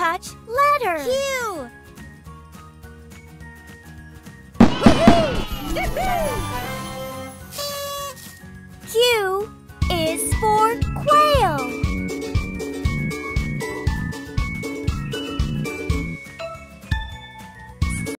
touch letter. Q. Q.